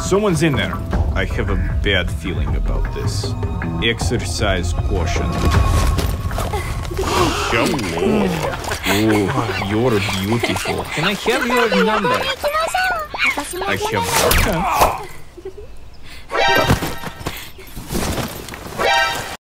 Someone's in there. I have a bad feeling about this. Exercise caution. Hello. Oh, you're beautiful. Can I have your number? I have.